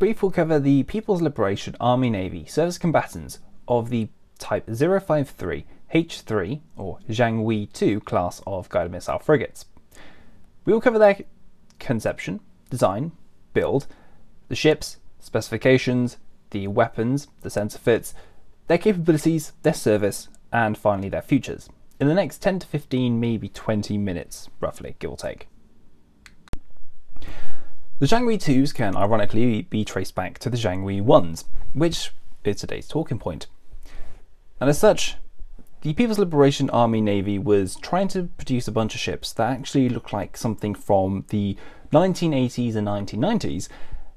Brief will cover the People's Liberation Army Navy service combatants of the Type 053 H3 or Jiangwei 2 class of guided missile frigates. We will cover their conception, design, build, the ships, specifications, the weapons, the sensor fits, their capabilities, their service, and finally their futures in the next 10 to 15, maybe 20 minutes, roughly, give or take. The Jiangwei 2s can ironically be traced back to the Jiangwei 1s, which is today's talking point. And as such, the People's Liberation Army Navy was trying to produce a bunch of ships that actually looked like something from the 1980s and 1990s,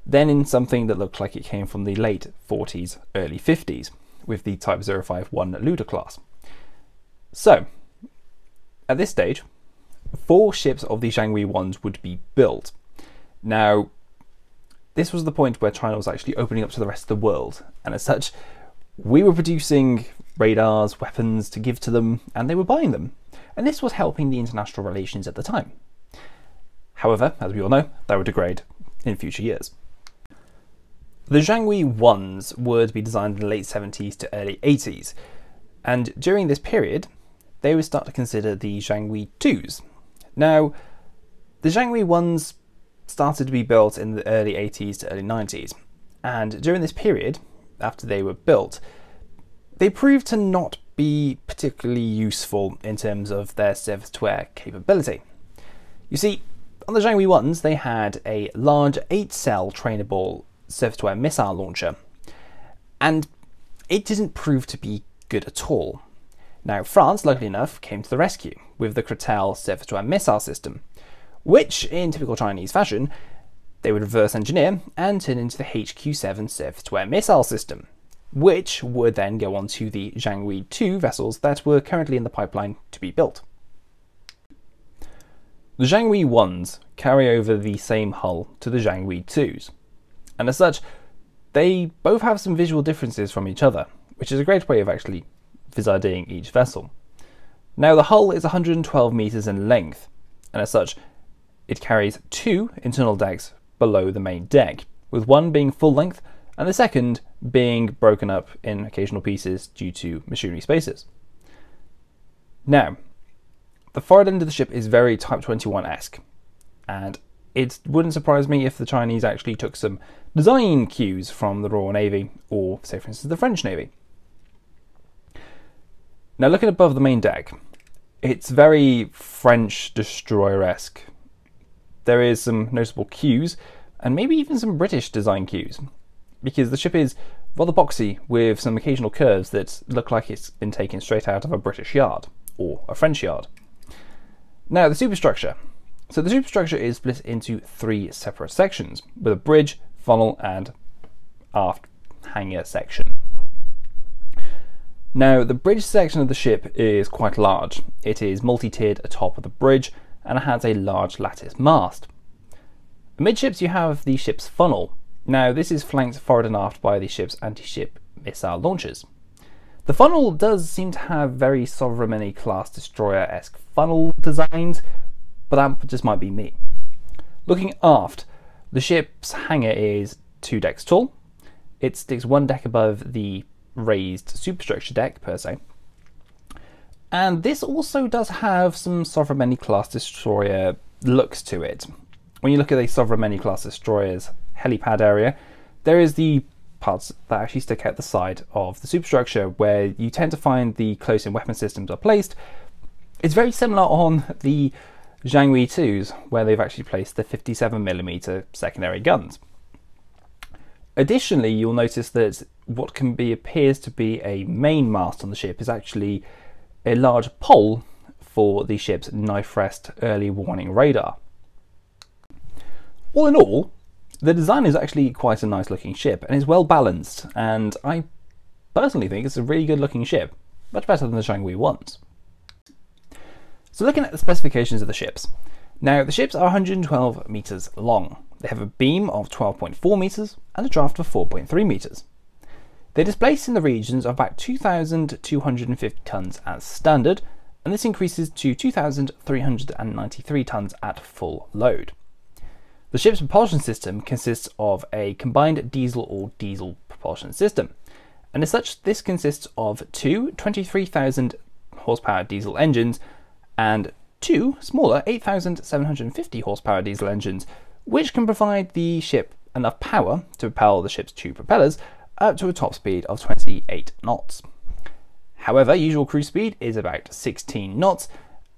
then in something that looked like it came from the late 40s, early 50s, with the Type 051 Luda class. So, at this stage, four ships of the Jiangwei 1s would be built. Now, this was the point where China was actually opening up to the rest of the world, and as such, we were producing radars, weapons to give to them, and they were buying them. And this was helping the international relations at the time. However, as we all know, that would degrade in future years. The Jiangwei 1s would be designed in the late 70s to early 80s, and during this period, they would start to consider the Jiangwei 2s. Now, the Jiangwei 1s started to be built in the early 80s to early 90s, and during this period, after they were built, they proved to not be particularly useful in terms of their surface to air capability. You see, on the Jiangwei 1s, they had a large 8 cell trainable surface to air missile launcher, and it didn't prove to be good at all. Now, France, luckily enough, came to the rescue with the Crotale surface to air missile system, which, in typical Chinese fashion, they would reverse engineer and turn into the HQ7 surface to air missile system, which would then go on to the Jiangwei 2 vessels that were currently in the pipeline to be built. The Jiangwei 1s carry over the same hull to the Jiangwei 2s, and as such, they both have some visual differences from each other, which is a great way of actually vis each vessel. Now the hull is 112 metres in length, and as such, it carries two internal decks below the main deck, with one being full length and the second being broken up in occasional pieces due to machinery spaces. Now, the forward end of the ship is very Type 21-esque, and it wouldn't surprise me if the Chinese actually took some design cues from the Royal Navy, or say for instance the French Navy. Now, looking above the main deck, it's very French destroyer-esque. There is some noticeable cues, and maybe even some British design cues, because the ship is rather boxy with some occasional curves that look like it's been taken straight out of a British yard or a French yard. Now, the superstructure. So the superstructure is split into three separate sections with a bridge, funnel, and aft hangar section. Now, the bridge section of the ship is quite large. It is multi-tiered atop of the bridge and has a large lattice mast. Amidships you have the ship's funnel. Now, this is flanked forward and aft by the ship's anti-ship missile launchers. The funnel does seem to have very Sovremenny class destroyer-esque funnel designs, but that just might be me. Looking aft, the ship's hangar is two decks tall. It sticks one deck above the raised superstructure deck per se. And this also does have some Sovremenny class destroyer looks to it. When you look at a Sovremenny class destroyer's helipad area, there is the parts that actually stick out the side of the superstructure where you tend to find the close-in weapon systems are placed. It's very similar on the Jiangwei 2s where they've actually placed the 57mm secondary guns. Additionally, you'll notice that what can be appears to be a main mast on the ship is actually a large pole for the ship's knife rest early warning radar. All in all, the design is actually quite a nice looking ship and is well balanced and I personally think it's a really good looking ship, much better than the Jiangwei 1s. So looking at the specifications of the ships. Now the ships are 112 metres long. They have a beam of 12.4 metres and a draft of 4.3 metres. They displace in the regions of about 2,250 tonnes as standard, and this increases to 2,393 tonnes at full load. The ship's propulsion system consists of a combined diesel or diesel propulsion system, and as such, this consists of two 23,000 horsepower diesel engines and two smaller 8,750 horsepower diesel engines, which can provide the ship enough power to propel the ship's two propellers up to a top speed of 28 knots. However, usual cruise speed is about 16 knots,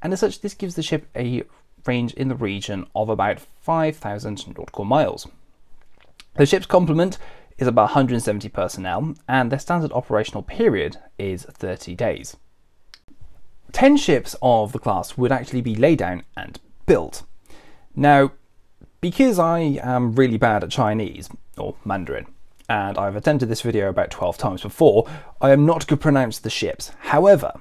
and as such, this gives the ship a range in the region of about 5,000 nautical miles. The ship's complement is about 170 personnel, and their standard operational period is 30 days. 10 ships of the class would actually be laid down and built. Now, because I am really bad at Chinese, or Mandarin, and I've attempted this video about 12 times before, I am not going to pronounce the ships. However,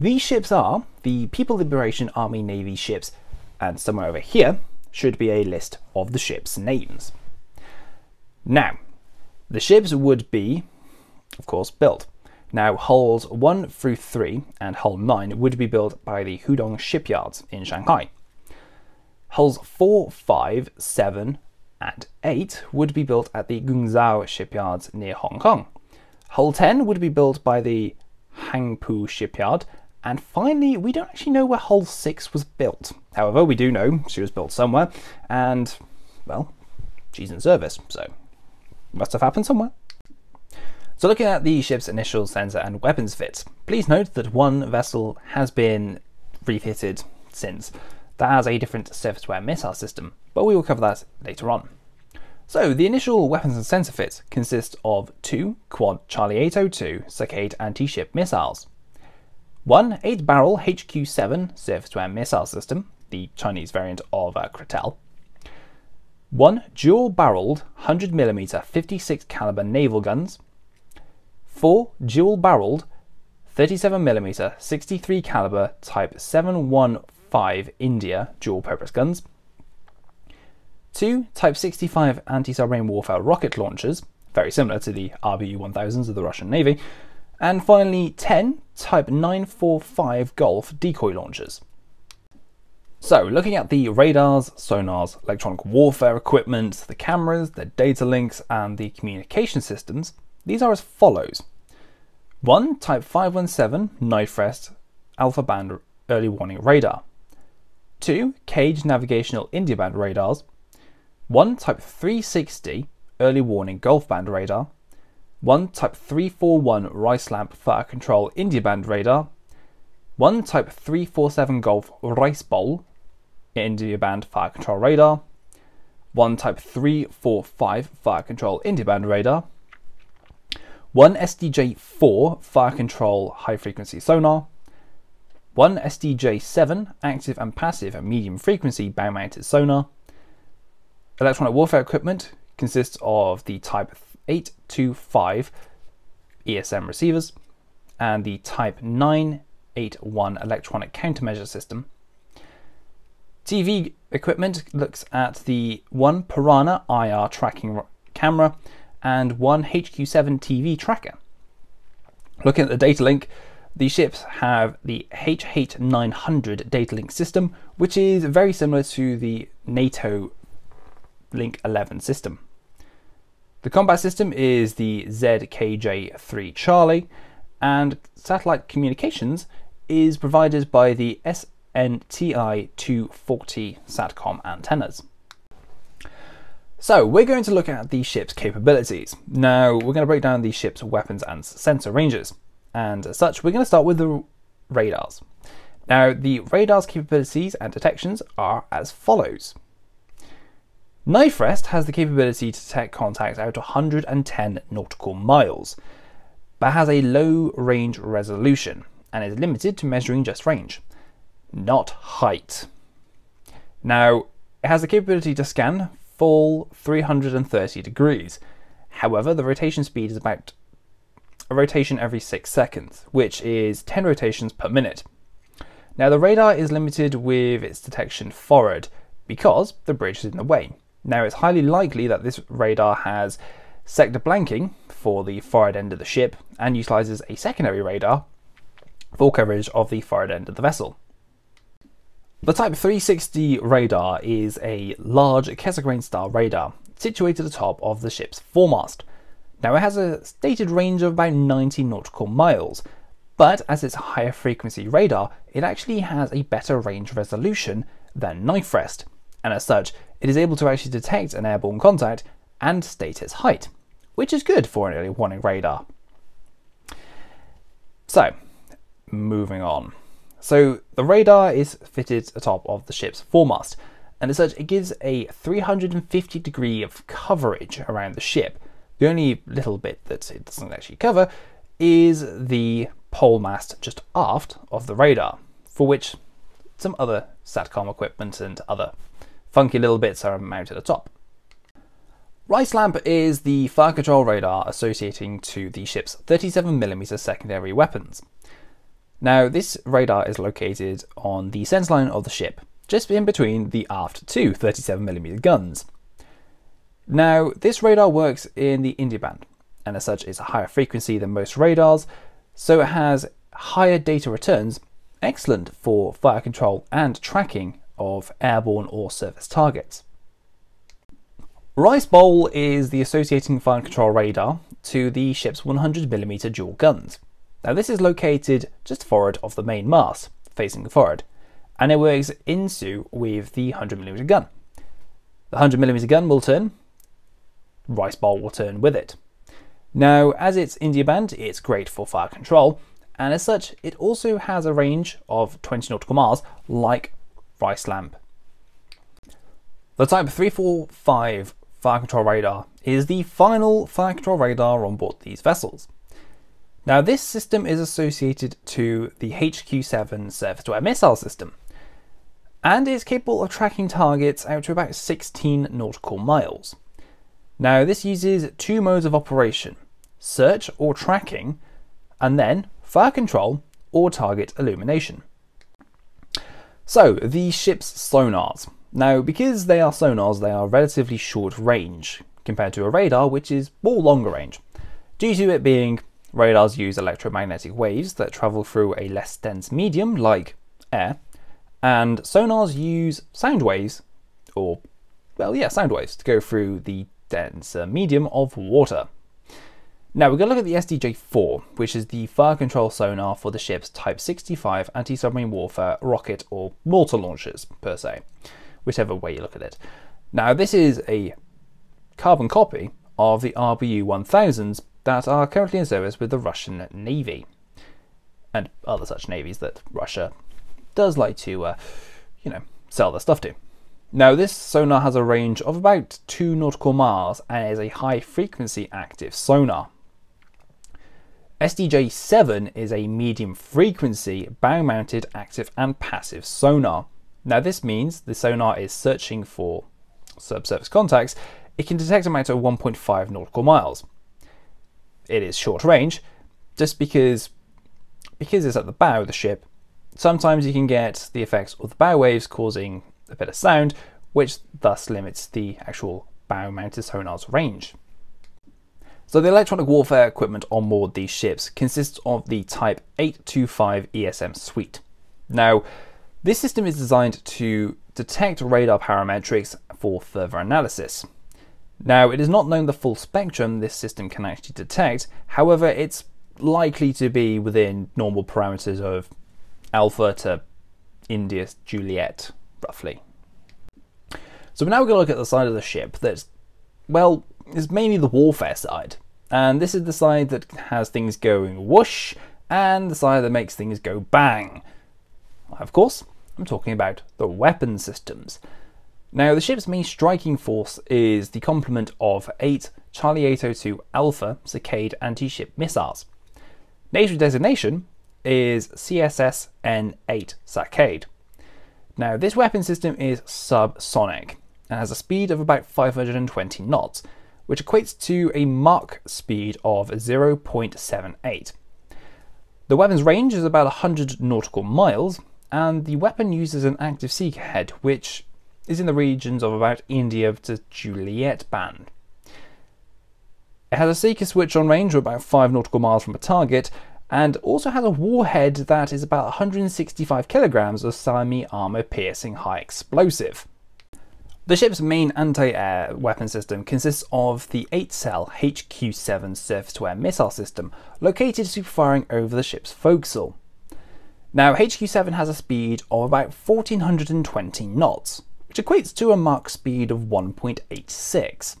these ships are the People Liberation Army Navy ships, and somewhere over here should be a list of the ships' names. Now, the ships would be, of course, built. Now, hulls 1 through 3 and hull 9 would be built by the Hudong shipyards in Shanghai. Hulls 4, 5, 7, and 8 would be built at the Guangzhou shipyards near Hong Kong. Hull 10 would be built by the Huangpu shipyard. And finally, we don't actually know where Hull 6 was built. However, we do know she was built somewhere, and, well, she's in service, so must have happened somewhere. So looking at the ship's initial sensor and weapons fits, please note that one vessel has been refitted since. That has a different surface-to-air missile system, but we will cover that later on. So the initial weapons and sensor fits consist of two quad Charlie 802 Saccade anti-ship missiles, one 8-barrel HQ-7 surface-to-air missile system, the Chinese variant of uh, Crotale, one dual-barreled 100mm 56 caliber naval guns, four dual-barreled 37mm 63 caliber Type 715 India dual-purpose guns, two Type 65 anti-submarine warfare rocket launchers, very similar to the RBU-1000s of the Russian Navy, and finally 10 Type 945 Golf decoy launchers. So, looking at the radars, sonars, electronic warfare equipment, the cameras, the data links, and the communication systems, these are as follows. 1 Type 517 Knife Rest Alpha Band Early Warning Radar. 2 Cage Navigational India Band Radars. 1 Type 360 Early Warning Gulf Band Radar. 1 Type 341 Rice Lamp Fire Control India Band Radar. 1 Type 347 Golf Rice Bowl India Band Fire Control Radar, one Type 345 Fire Control India Band Radar, one SDJ-4 Fire Control High Frequency Sonar, one SDJ-7 Active and Passive and Medium Frequency Bow Mounted Sonar. Electronic warfare equipment consists of the Type 825 ESM receivers and the Type 981 electronic countermeasure system TV equipment looks at the one Piranha IR tracking camera and one HQ7 TV tracker. Looking at the data link, the ships have the HH900 data link system, which is very similar to the NATO Link 11 system. The combat system is the ZKJ3 Charlie, and satellite communications is provided by the S NTI-240 SATCOM antennas. So we're going to look at the ship's capabilities. Now we're going to break down the ship's weapons and sensor ranges. And as such, we're going to start with the radars. Now the radar's capabilities and detections are as follows. Knife Rest has the capability to detect contact out to 110 nautical miles, but has a low range resolution and is limited to measuring just range not height. Now, it has the capability to scan full 330 degrees. However, the rotation speed is about a rotation every 6 seconds, which is 10 rotations per minute. Now, the radar is limited with its detection forward because the bridge is in the way. Now, it's highly likely that this radar has sector blanking for the forward end of the ship and utilizes a secondary radar for coverage of the forward end of the vessel. The Type 360 radar is a large Cassegrain style radar situated atop of the ship's foremast. Now it has a stated range of about 90 nautical miles, but as it's a higher frequency radar, it actually has a better range resolution than Knife Rest, and as such, it is able to actually detect an airborne contact and state its height, which is good for an early warning radar. So, moving on. So the radar is fitted atop of the ship's foremast, and as such it gives a 350 degree of coverage around the ship. The only little bit that it doesn't actually cover is the pole mast just aft of the radar, for which some other SATCOM equipment and other funky little bits are mounted atop. Rice Lamp is the fire control radar associating to the ship's 37mm secondary weapons. Now, this radar is located on the sense centerline of the ship, just in between the aft two 37mm guns. Now, this radar works in the India band, and as such is a higher frequency than most radars, so it has higher data returns, excellent for fire control and tracking of airborne or surface targets. Rice Bowl is the associating fire control radar to the ship's 100mm dual guns. Now this is located just forward of the main mast, facing forward, and it works into with the 100mm gun. The 100mm gun will turn, Rice Bowl will turn with it. Now, as it's India band, it's great for fire control, and as such, it also has a range of 20 nautical miles, like Rice Lamp. The Type 345 fire control radar is the final fire control radar on board these vessels. Now this system is associated to the HQ-7 surface-to-air missile system and is capable of tracking targets out to about 16 nautical miles. Now this uses two modes of operation, search or tracking, and then fire control or target illumination. So the ship's sonars. Now, because they are sonars, they are relatively short range compared to a radar, which is more longer range, due to it being radars use electromagnetic waves that travel through a less dense medium like air, and sonars use sound waves, or, well, yeah, sound waves, to go through the denser medium of water. Now we're going to look at the SDJ-4, which is the fire control sonar for the ship's Type 65 anti-submarine warfare rocket or mortar launchers, per se whichever way you look at it. Now, this is a carbon copy of the RBU 1000s that are currently in service with the Russian Navy and other such navies that Russia does like to, uh, you know, sell their stuff to. Now, this sonar has a range of about 2 nautical miles and is a high frequency active sonar. SDJ 7 is a medium frequency bow mounted active and passive sonar. Now this means the sonar is searching for subsurface contacts. It can detect a amount of 1.5 nautical miles. It is short range, just because because it's at the bow of the ship. Sometimes you can get the effects of the bow waves causing a bit of sound, which thus limits the actual bow-mounted sonar's range. So the electronic warfare equipment on board these ships consists of the Type 825 ESM suite. Now, this system is designed to detect radar parametrics for further analysis. Now, it is not known the full spectrum this system can actually detect, however, it's likely to be within normal parameters of alpha to India Juliet, roughly. So we're now going to look at the side of the ship that's, well, is mainly the warfare side. And this is the side that has things going whoosh, and the side that makes things go bang. Of course, I'm talking about the weapon systems. Now, the ship's main striking force is the complement of eight Charlie 802 Alpha Saccade anti-ship missiles. Naval designation is CSS N8 Saccade. Now, this weapon system is subsonic and has a speed of about 520 knots, which equates to a Mach speed of 0.78. The weapon's range is about 100 nautical miles, and the weapon uses an active seeker head, which is in the regions of about India to Juliet band. It has a seeker switch on range of about 5 nautical miles from a target, and also has a warhead that is about 165 kilograms of semi armor piercing high explosive. The ship's main anti-air weapon system consists of the 8-cell HQ-7 surface-to-air missile system located superfiring over the ship's forecastle. Now HQ-7 has a speed of about 1420 knots, which equates to a Mach speed of 1.86.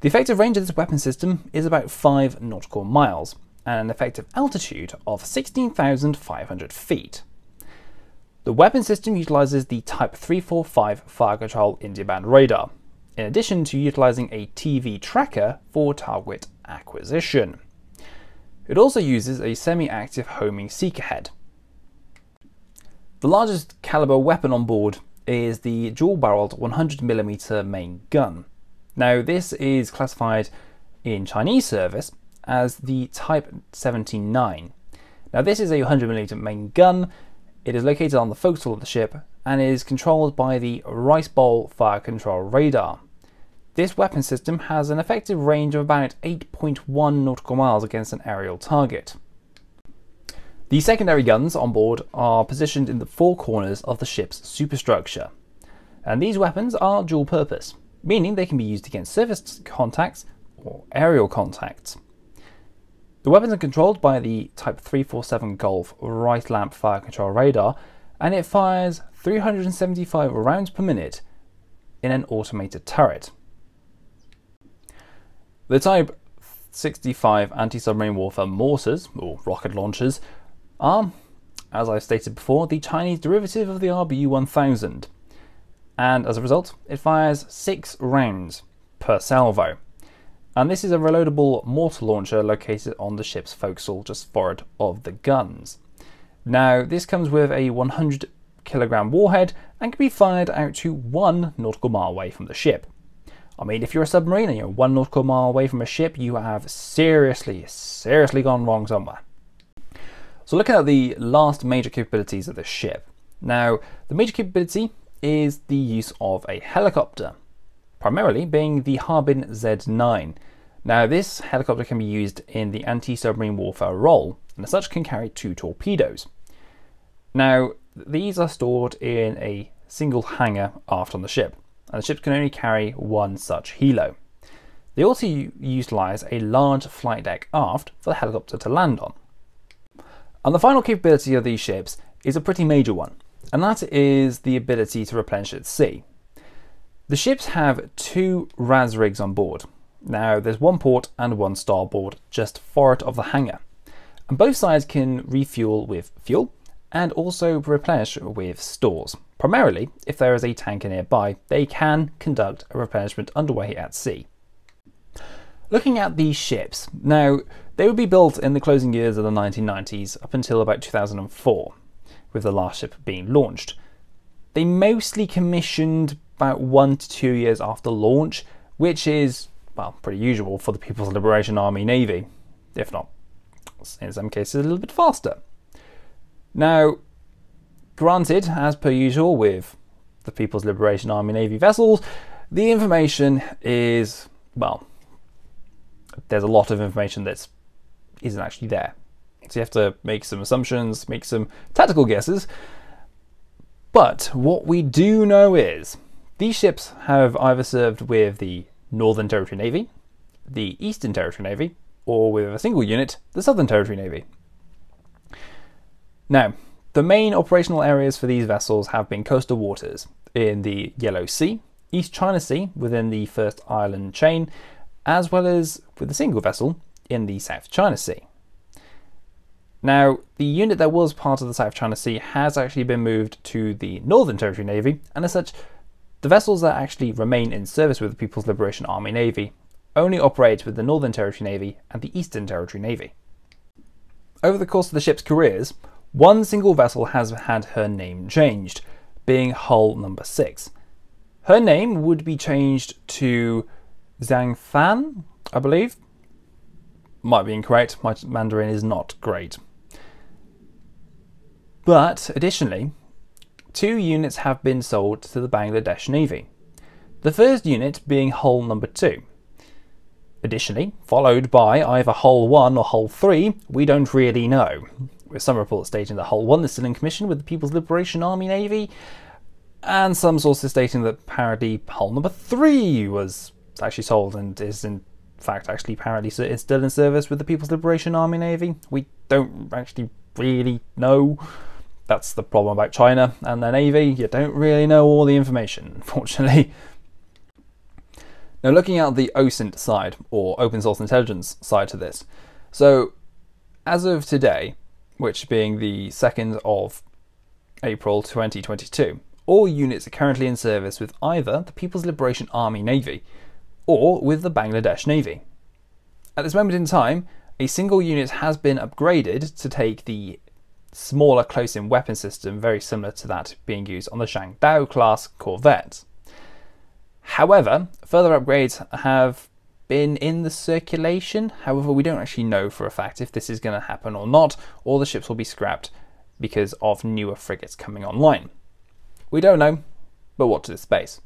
The effective range of this weapon system is about 5 nautical miles, and an effective altitude of 16,500 feet. The weapon system utilizes the Type 345 fire control India band radar, in addition to utilizing a TV tracker for target acquisition. It also uses a semi-active homing seeker head. The largest caliber weapon on board is the dual-barreled 100mm main gun. Now this is classified in Chinese service as the Type 79. Now this is a 100mm main gun it is located on the forecastle of the ship and is controlled by the Rice Bowl Fire Control Radar. This weapon system has an effective range of about 8.1 nautical miles against an aerial target. The secondary guns on board are positioned in the four corners of the ship's superstructure, and these weapons are dual purpose, meaning they can be used against surface contacts or aerial contacts. The weapons are controlled by the Type 347 Golf Rice Lamp fire control radar, and it fires 375 rounds per minute in an automated turret. The Type 65 anti-submarine warfare mortars, or rocket launchers, are, as I've stated before, the Chinese derivative of the RBU-1000, and as a result, it fires six rounds per salvo and this is a reloadable mortar launcher located on the ship's forecastle just forward of the guns. Now this comes with a 100 kilogram warhead and can be fired out to one nautical mile away from the ship. I mean, if you're a submarine and you're one nautical mile away from a ship, you have seriously, seriously gone wrong somewhere. So looking at the last major capabilities of the ship. Now, the major capability is the use of a helicopter primarily being the Harbin Z9. Now this helicopter can be used in the anti-submarine warfare role, and as such can carry two torpedoes. Now these are stored in a single hangar aft on the ship, and the ships can only carry one such helo. They also utilise a large flight deck aft for the helicopter to land on. And the final capability of these ships is a pretty major one, and that is the ability to replenish at sea. The ships have two RAS rigs on board. Now there's one port and one starboard just forward of the hangar. And both sides can refuel with fuel and also replenish with stores. Primarily, if there is a tanker nearby, they can conduct a replenishment underway at sea. Looking at these ships, now they would be built in the closing years of the 1990s up until about 2004, with the last ship being launched. They mostly commissioned about one to two years after launch, which is, well, pretty usual for the People's Liberation Army Navy, if not, in some cases, a little bit faster. Now, granted, as per usual with the People's Liberation Army Navy vessels, the information is, well, there's a lot of information that isn't actually there. So you have to make some assumptions, make some tactical guesses. But what we do know is these ships have either served with the Northern Territory Navy, the Eastern Territory Navy, or with a single unit, the Southern Territory Navy. Now, the main operational areas for these vessels have been coastal waters in the Yellow Sea, East China Sea within the First Island chain, as well as with a single vessel in the South China Sea. Now, the unit that was part of the South China Sea has actually been moved to the Northern Territory Navy, and as such, the vessels that actually remain in service with the People's Liberation Army Navy only operate with the Northern Territory Navy and the Eastern Territory Navy. Over the course of the ship's careers, one single vessel has had her name changed, being Hull Number 6. Her name would be changed to Zhang Fan, I believe. Might be incorrect, my Mandarin is not great. But additionally, two units have been sold to the Bangladesh Navy. The first unit being Hull number 2. Additionally, followed by either Hull 1 or Hull 3, we don't really know, with some reports stating that Hull 1 is still in commission with the People's Liberation Army Navy, and some sources stating that apparently Hull number 3 was actually sold and is in fact actually apparently still in service with the People's Liberation Army Navy. We don't actually really know. That's the problem about China and their navy. You don't really know all the information, unfortunately. Now, looking at the OSINT side, or open source intelligence side to this. So, as of today, which being the 2nd of April 2022, all units are currently in service with either the People's Liberation Army Navy or with the Bangladesh Navy. At this moment in time, a single unit has been upgraded to take the smaller close-in weapon system very similar to that being used on the Jiangdao class corvette. However, further upgrades have been in the circulation. However, we don't actually know for a fact if this is going to happen or not, All the ships will be scrapped because of newer frigates coming online. We don't know, but watch this space.